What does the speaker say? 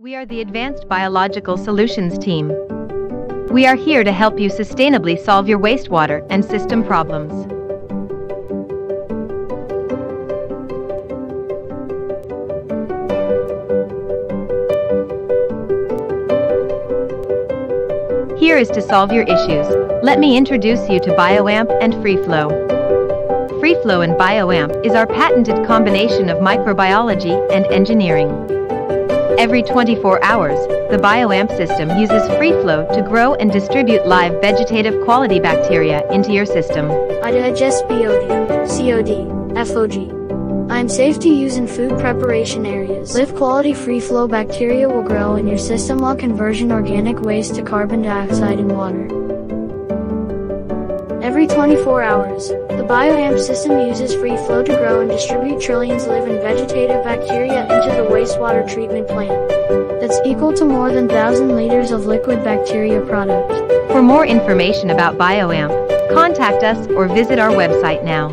We are the Advanced Biological Solutions team. We are here to help you sustainably solve your wastewater and system problems. Here is to solve your issues. Let me introduce you to BioAmp and FreeFlow. FreeFlow and BioAmp is our patented combination of microbiology and engineering. Every 24 hours, the BioAmp system uses FreeFlow to grow and distribute live vegetative quality bacteria into your system. I digest BOD, COD, FOG. I'm safe to use in food preparation areas. Live quality FreeFlow bacteria will grow in your system while conversion organic waste to carbon dioxide and water. Every 24 hours, the BioAmp system uses free flow to grow and distribute trillions live and vegetative bacteria into the wastewater treatment plant. That's equal to more than 1,000 liters of liquid bacteria product. For more information about BioAmp, contact us or visit our website now.